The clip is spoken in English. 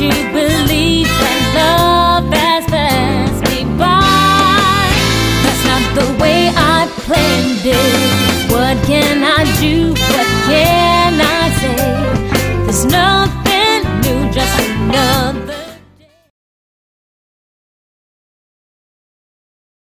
you believe that love has passed me by? That's not the way I planned it. What can I?